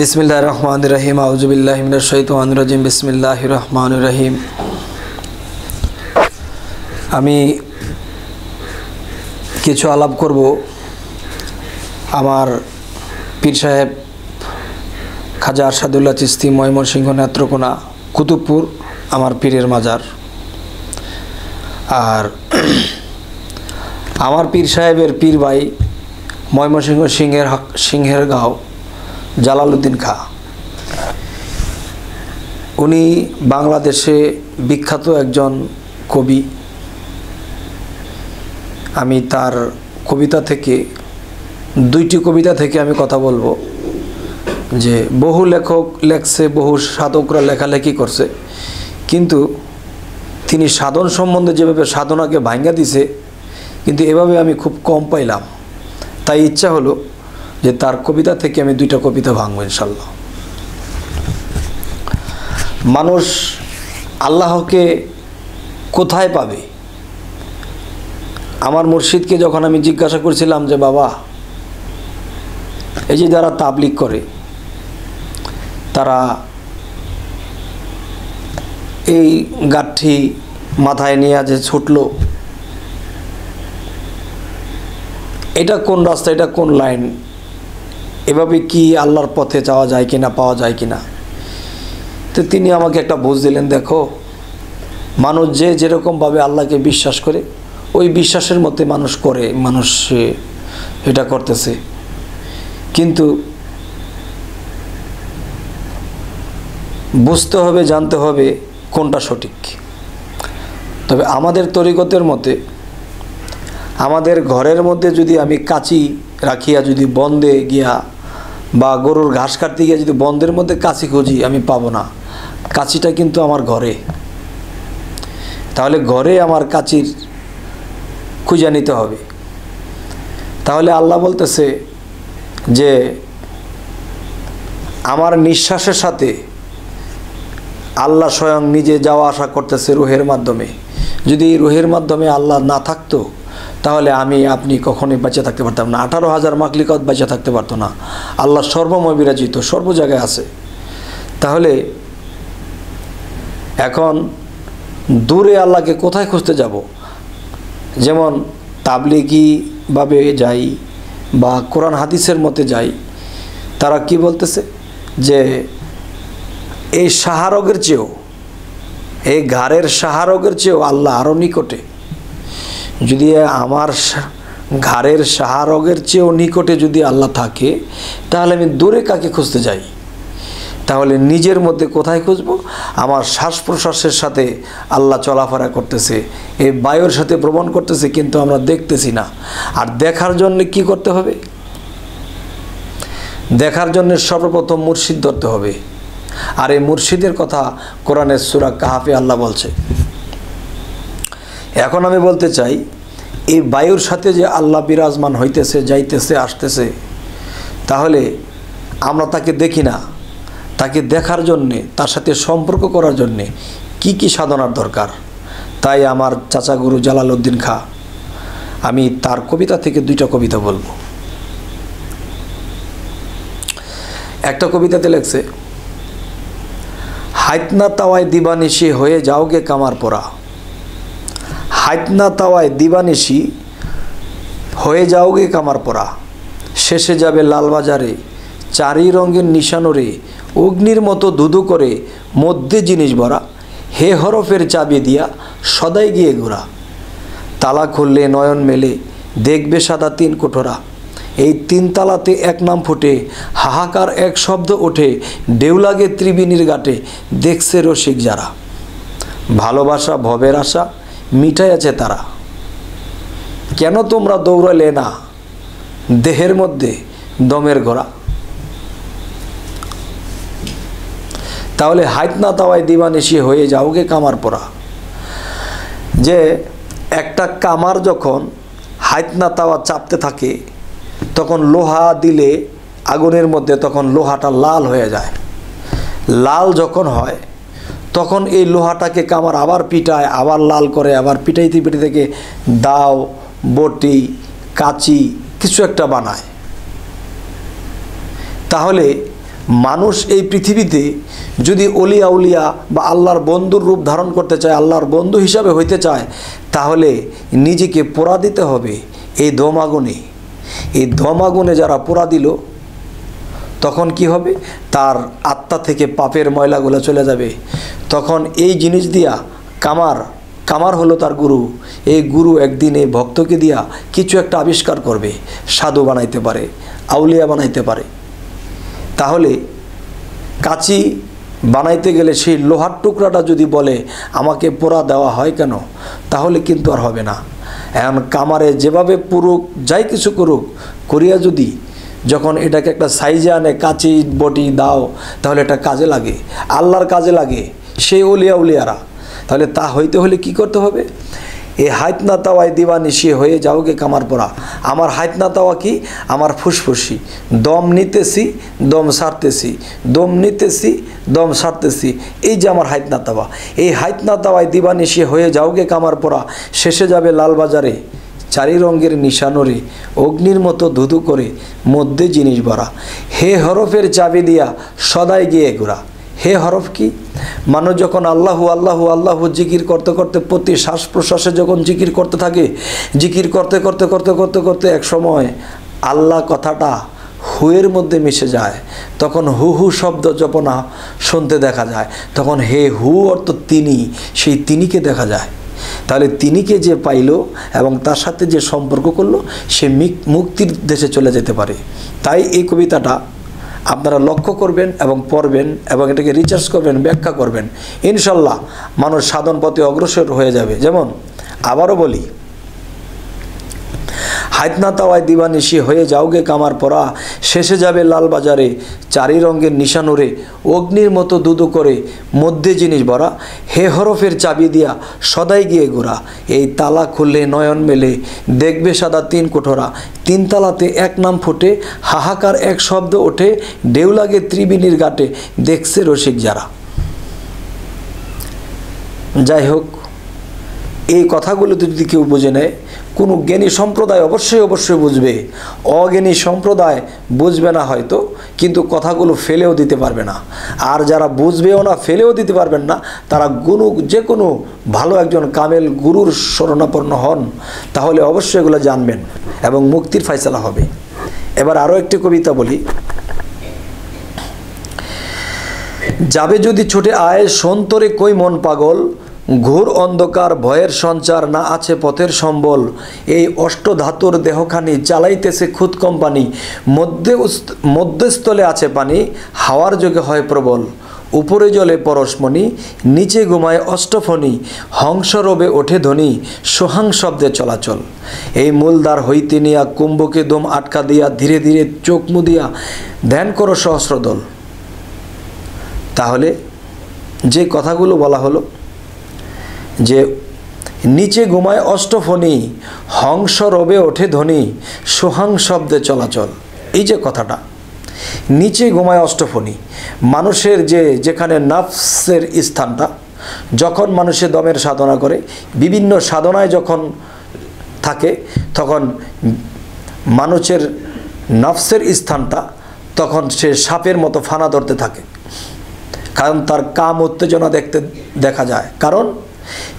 বিসমিল্লাহ রহমান রহিম আউজুবিল্লাহিমিনের শৈতান রাজিম বিসমিল্লাহ রহমান রহিম। আমি কিছু আলাপ করব আমার পীর সাহেব খাজা আরশাদুল্লাহ চিস্তি ময়মনসিংহ নেত্রকোনা, কুতুবপুর, আমার পীরের মাজার। আর আমার পীর সাহেবের পীর ভাই ময়মনসিংহ সিংহের সিংহের গাঁও। জালালউদ্দিন খা। উনি বাংলাদেশে বিখ্যাত একজন কবি। আমি তার কবিতা থেকে, দুইটি কবিতা থেকে আমি কথা বলব। যে বহু লেখক লেখছে, বহু সাধকরা লেখালেখি করছে। কিন্তু তিনি সাধন সম্বন্ধে যেভাবে সাধনাকে ভাঙ্গা দিছে, কিন্তু এভাবে আমি খুব কম পাইলাম। তাই ইচ্ছা হলো যে তার কবিতা থেকে আমি দুইটা কবিতা ভাঙবো ইনশাল্লাহ মানুষ আল্লাহকে কোথায় পাবে? আমার মুর্শিদকে যখন আমি জিজ্ঞাসা করছিলাম যে, বাবা, এই যে যারা তাবলিক করে, তারা এই গাঠি মাথায় নিয়ে যে ছুটল, এটা কোন রাস্তা, এটা কোন লাইন? এভাবে কি আল্লাহর পথে যাওয়া যায় কি না পাওয়া যায় কি না তো তিনি আমাকে একটা বুঝ দিলেন, দেখো, মানুষ যে যেরকমভাবে আল্লাহকে বিশ্বাস করে, ওই বিশ্বাসের মধ্যে মানুষ করে, মানুষ এটা করতেছে। কিন্তু বুঝতে হবে, জানতে হবে কোনটা সঠিক। তবে আমাদের তরিকতের মতে, আমাদের ঘরের মধ্যে যদি আমি কাচি রাখিয়া যদি বন্ধে গিয়া বা গরুর ঘাস কাটতে গিয়ে যদি বন্ধের মধ্যে কাছি খুঁজি, আমি পাবো না। কাছিটা কিন্তু আমার ঘরে। তাহলে ঘরে আমার কাচির খুঁজে নিতে হবে। তাহলে আল্লাহ বলতেছে যে, আমার নিঃশ্বাসের সাথে আল্লাহ স্বয়ং নিজে যাওয়া আসা করতেছে রুহের মাধ্যমে। যদি এই রুহের মাধ্যমে আল্লাহ না থাকতো তাহলে আমি আপনি কখনোই বেঁচে থাকতে পারতাম না। আঠারো হাজার মাকলিকত বেঁচে থাকতে পারতো না। আল্লাহ সর্বময় বিরাজিত, সর্ব জায়গায় আছে। তাহলে এখন দূরে আল্লাহকে কোথায় খুঁজতে যাব? যেমন তাবলিগিভাবে যাই বা কোরআন হাদিসের মতে যাই, তারা কি বলতেছে? যে এই সাহারগের চেয়েও, এই ঘাড়ের সাহারগের চেয়েও আল্লাহ আরও নিকটে। যদি আমার ঘাড়ের সাহারগের চেয়েও নিকটে যদি আল্লাহ থাকে, তাহলে আমি দূরে কাকে খুঁজতে যাই? তাহলে নিজের মধ্যে কোথায় খুঁজবো? আমার শ্বাস প্রশ্বাসের সাথে আল্লাহ চলাফেরা করতেছে এই বায়ুর সাথে ভ্রমণ করতেছে, কিন্তু আমরা দেখতেছি না। আর দেখার জন্য কি করতে হবে? দেখার জন্য সর্বপ্রথম মুর্শিদ ধরতে হবে। আর এই মুর্শিদের কথা কোরআনের সুরা কাহাফে আল্লাহ বলছে। এখন আমি বলতে চাই, এই বায়ুর সাথে যে আল্লাহ বিরাজমান হইতেছে, যাইতেছে, আসতেছে, তাহলে আমরা তাকে দেখি না। তাকে দেখার জন্যে, তার সাথে সম্পর্ক করার জন্যে কি কি সাধনার দরকার? তাই আমার চাচা গুরু জালালউদ্দিন খা, আমি তার কবিতা থেকে দুইটা কবিতা বলব। একটা কবিতাতে লেখছে, হাইতনা তাওয়ায় দিবানিশি হয়ে যাওগে কামার পরা হাইতনা তাওয়ায় দিবানিশি, হয়ে যাওগে কামার পরা। শেষে যাবে লালবাজারে চারি রঙের নিশানরে, অগ্নির মতো ধুধু করে মধ্যে জিনিস ভরা। হে হরফের চাবি দিয়া সদাই গিয়ে ঘোরা। তালা খুললে নয়ন মেলে, দেখবে সাদা তিন কোঠরা। এই তিন তালাতে এক নাম ফুটে, হাহাকার এক শব্দ ওঠে ডেউলাগে ত্রিবিনীর ঘাটে, দেখছে রসিক যারা। ভালোবাসা ভবের আশা মিঠাই আছে তারা। কেন তোমরা দৌড়ালে না? দেহের মধ্যে দমের ঘোড়া তাহলে হাইত না তাওয়ায় দিবানিশি হয়ে যাওগে কামার পরা যে একটা কামার যখন হাইত না তাওয়া চাপতে থাকে, তখন লোহা দিলে আগুনের মধ্যে তখন লোহাটা লাল হয়ে যায়। লাল যখন হয় তখন এই লোহাটাকে কামার আবার পিটায়, আবার লাল করে, আবার পিটাইতে পিটাই থেকে দাও, বটি, কাচি, কিছু একটা বানায়। তাহলে মানুষ এই পৃথিবীতে যদি অলিয়া উলিয়া বা আল্লাহর বন্ধুর রূপ ধারণ করতে চায়, আল্লাহর বন্ধু হিসাবে হইতে চায়, তাহলে নিজেকে পোড়া দিতে হবে এই দম আগুনে এই দম আগুনে যারা পোড়া দিল তখন কি হবে? তার আত্মা থেকে পাপের ময়লাগুলো চলে যাবে। তখন এই জিনিস দিয়া কামার কামার হলো তার গুরু। এই গুরু একদিন এই ভক্তকে দিয়া কিছু একটা আবিষ্কার করবে, সাধু বানাইতে পারে, আউলিয়া বানাইতে পারে। তাহলে কাচি বানাইতে গেলে সেই লোহার টুকরাটা যদি বলে, আমাকে পোড়া দেওয়া হয় কেন? তাহলে কিন্তু আর হবে না। এখন কামারে যেভাবে পুরুক, যাই কিছু করুক, করিয়া যদি যখন এটাকে একটা সাইজে আনে, কাঁচি, বটি দাও, তাহলে এটা কাজে লাগে। আল্লাহর কাজে লাগে, সেই উলিয়া উলিয়ারা। তাহলে তা হইতে হলে কি করতে হবে? এ হাইত না তাওয়ায় দিবানিশি হয়ে যাওগে কামার পড়া। আমার হাইতনা তাওয়া কি? আমার ফুসফুসি। দম নিতেছি, দম সারতেছি। দম নিতেছি, দম সারতেছি। এই যে আমার হাইতনা তাওয়া এই হাইত না তাওয়ায় দিবানিশি হয়ে যাওগে কামার পড়া। শেষে যাবে লালবাজারে। চারি রঙের নিশানরে অগ্নির মতো ধুধু করে মধ্যে জিনিস ভরা। হে হরফের চাবি দিয়া সদাই গিয়ে ঘোরা। হে হরফ কি? মানুষ যখন আল্লাহু আল্লাহু আল্লাহু জিকির করতে করতে প্রতি শ্বাস প্রশ্বাসে যখন জিকির করতে থাকে, জিকির করতে করতে করতে করতে করতে এক সময় আল্লাহ কথাটা হুয়ের মধ্যে মিশে যায়। তখন হু হু শব্দ জপনা শুনতে দেখা যায়। তখন হে হু অর্থ তিনি, সেই তিনিকে দেখা যায়। তাহলে তিনিকে যে পাইল এবং তার সাথে যে সম্পর্ক করল, সে মুক্তির দেশে চলে যেতে পারে। তাই এই কবিতাটা আপনারা লক্ষ্য করবেন এবং পড়বেন এবং এটাকে রিচার্জ করবেন, ব্যাখ্যা করবেন। ইনশাল্লাহ মানুষ সাধন পথে অগ্রসর হয়ে যাবে। যেমন আবারও বলি হাইতনা তাওয়ায় দিবানিশি হয়ে যাওগে কামার পরা। শেষে যাবে লাল বাজারে, চারি রঙের নিশানুরে অগ্নির মতো দুদু করে মধ্যে জিনিস ভরা। হে হরফের চাবি দিয়া সদাই গিয়ে গোড়া এই তালা খুললে নয়ন মেলে, দেখবে সাদা তিন কোঠরা। তিন তালাতে এক নাম ফুটে, হাহাকার এক শব্দ ওঠে, ঢেউ লাগে ত্রিবিনীর ঘাটে, দেখছে রসিক যারা। যাই হোক এই কথাগুলো যদি কেউ বুঝে নেয়, কোনো জ্ঞানী সম্প্রদায় অবশ্যই অবশ্যই বুঝবে। অজ্ঞানী সম্প্রদায় বুঝবে না হয়তো, কিন্তু কথাগুলো ফেলেও দিতে পারবে না। আর যারা বুঝবেও না, ফেলেও দিতে পারবেন না, তারা গুরু যে কোনো ভালো একজন কামেল গুরুর শরণাপন্ন হন, তাহলে অবশ্যই এগুলো জানবেন এবং মুক্তির ফয়সলা হবে। এবার আরও একটি কবিতা বলি। যাবে যদি ছোটে আয়, সন্তরে কই মন পাগল ঘোর অন্ধকার, ভয়ের সঞ্চার না আছে পথের সম্বল। এই অষ্টধাতুর দেহখানি চালাইতেছে খুদ কোম্পানি। মধ্যে মধ্যস্থলে আছে পানি, হাওয়ার যোগে হয় প্রবল। উপরে জলে পরশমণি, নিচে ঘুমায় অষ্টফণি, হংসরবে ওঠে ধ্বনি, সোহাং শব্দে চলাচল। এই মূলদার হইতে নিয়া কুম্ভকে দম আটকা দিয়া ধীরে ধীরে চোখ মুদিয়া, ধ্যান করো সহস্রদল। তাহলে যে কথাগুলো বলা হলো যে নিচে ঘুমায় অষ্টফণি, হংস রবে ওঠে ধ্বনি, সোহাং শব্দে চলাচল। এই যে কথাটা, নিচে ঘুমায় অষ্টফণি, মানুষের যে যেখানে নাফসের স্থানটা, যখন মানুষে দমের সাধনা করে, বিভিন্ন সাধনায় যখন থাকে, তখন মানুষের নফসের স্থানটা, তখন সে সাপের মতো ফানা ধরতে থাকে। কারণ তার কাম উত্তেজনা দেখতে দেখা যায়। কারণ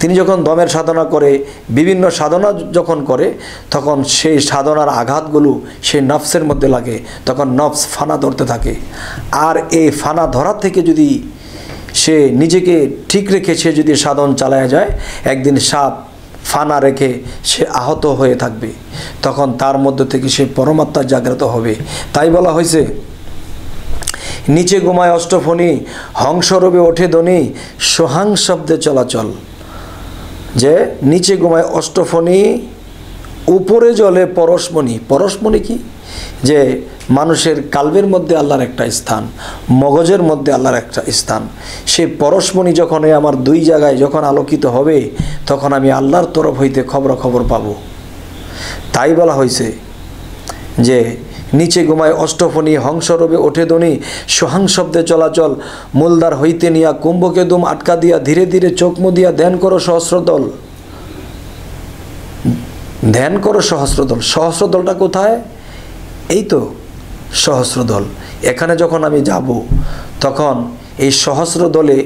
তিনি যখন দমের সাধনা করে, বিভিন্ন সাধনা যখন করে, তখন সেই সাধনার আঘাতগুলো সেই নফসের মধ্যে লাগে। তখন নফস ফানা ধরতে থাকে। আর এই ফানা ধরার থেকে যদি সে নিজেকে ঠিক রেখে সে যদি সাধন চালায় যায়, একদিন সাপ ফানা রেখে সে আহত হয়ে থাকবে। তখন তার মধ্য থেকে সে পরমাত্মা জাগ্রত হবে। তাই বলা হয়েছে নিচে ঘুমায় অষ্টফণি হংসরবে ওঠে ধ্বনি, সোহাং শব্দে চলাচল। যে নিচে ঘুমায় অষ্টফণি, উপরে জলে পরশমণি। পরশমণি কি? যে মানুষের কালবের মধ্যে আল্লাহর একটা স্থান, মগজের মধ্যে আল্লাহর একটা স্থান। সেই পরশমণি যখন আমার দুই জায়গায় যখন আলোকিত হবে, তখন আমি আল্লাহর তরফ হইতে খবর খবর পাব। তাই বলা হয়েছে যে নিচে ঘুমায় অষ্টফনি হংসরবে ওঠে ধ্বনি সোহাং শব্দে চলাচল মূলদার হইতে নিয়া কুম্ভকে দুম আটকা দিয়া ধীরে ধীরে চোখ মুদিয়া ধ্যান করো সহস্রদল। ধ্যান করো সহস্রদল। সহস্রদলটা কোথায়? এই তো, সহস্রদল। এখানে যখন আমি যাব, তখন এই সহস্র দলে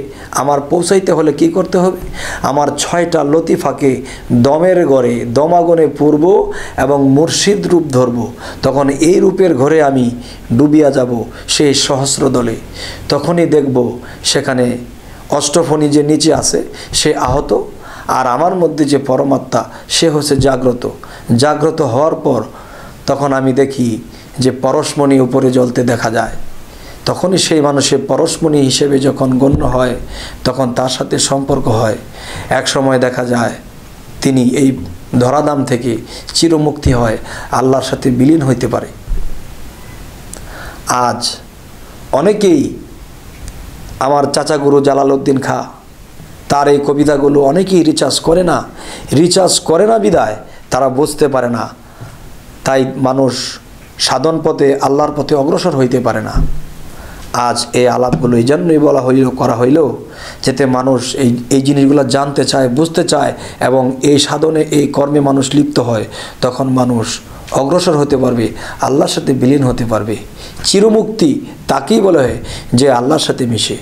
আমার পৌঁছাইতে হলে কি করতে হবে? আমার ছয়টা লতিফাকে দমের ঘরে দমাগণে পূর্ব এবং মুর্শিদ রূপ ধরব। তখন এই রূপের ঘরে আমি ডুবিয়া যাব সেই সহস্র দলে। তখনই দেখব সেখানে অষ্টফণি যে নিচে আছে, সে আহত আর আমার মধ্যে যে পরমাত্মা, সে হচ্ছে জাগ্রত। জাগ্রত হওয়ার পর তখন আমি দেখি যে পরশমণি উপরে জ্বলতে দেখা যায়। তখনই সেই মানুষের পরশমণি হিসেবে যখন গণ্য হয়, তখন তার সাথে সম্পর্ক হয়। এক সময় দেখা যায়, তিনি এই ধরাধাম থেকে চিরমুক্তি হয়, আল্লাহর সাথে বিলীন হইতে পারে। আজ অনেকেই আমার চাচা গুরু জালালউদ্দিন খা, তার এই কবিতাগুলো অনেকেই রিচার্জ করে না। রিচার্জ করে না বিদায়, তারা বুঝতে পারে না। তাই মানুষ সাধন পথে আল্লাহর পথে অগ্রসর হইতে পারে না। আজ এই আলাপগুলো এই জন্যই বলা হইল, করা হইল যাতে মানুষ এই এই জিনিসগুলো জানতে চায়, বুঝতে চায় এবং এই সাধনে এই কর্মে মানুষ লিপ্ত হয়। তখন মানুষ অগ্রসর হতে পারবে, আল্লাহর সাথে বিলীন হতে পারবে। চিরমুক্তি তাকেই বলা হয় যে আল্লাহর সাথে মিশে।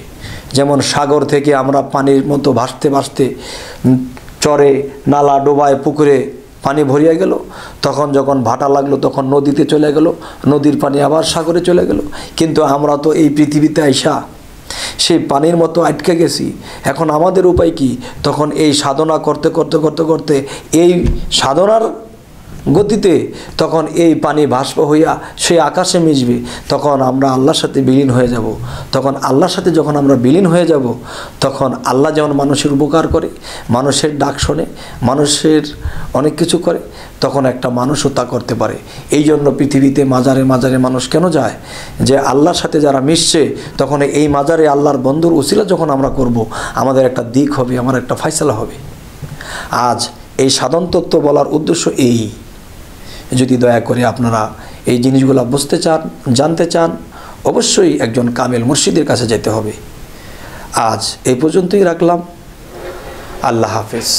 যেমন সাগর থেকে আমরা পানির মতো ভাসতে ভাসতে চরে, নালা, ডোবায়, পুকুরে পানি ভরিয়া গেল। তখন যখন ভাটা লাগল, তখন নদীতে চলে গেল। নদীর পানি আবার সাগরে চলে গেল। কিন্তু আমরা তো এই পৃথিবীতে আইসা, সেই পানির মতো আটকে গেছি। এখন আমাদের উপায় কি? তখন এই সাধনা করতে করতে করতে করতে এই সাধনার গতিতে তখন এই পানি বাষ্প হইয়া সেই আকাশে মিশবে, তখন আমরা আল্লাহর সাথে বিলীন হয়ে যাব। তখন আল্লাহর সাথে যখন আমরা বিলীন হয়ে যাব, তখন আল্লাহ যেমন মানুষের উপকার করে, মানুষের ডাক শোনে, মানুষের অনেক কিছু করে, তখন একটা মানুষও তা করতে পারে। এই জন্য পৃথিবীতে মাজারে মাজারে মানুষ কেন যায়? যে আল্লাহর সাথে যারা মিশছে, তখন এই মাজারে আল্লাহর বন্ধুর উসিলা যখন আমরা করব, আমাদের একটা দিক হবে, আমার একটা ফয়সালা হবে। আজ এই সাধন তত্ত্ব বলার উদ্দেশ্য এই। যদি দয়া করে আপনারা এই জিনিসগুলো বুঝতে চান, জানতে চান, অবশ্যই একজন কামেল মুর্শিদের কাছে যেতে হবে। আজ এই পর্যন্তই রাখলাম। আল্লাহ হাফেজ।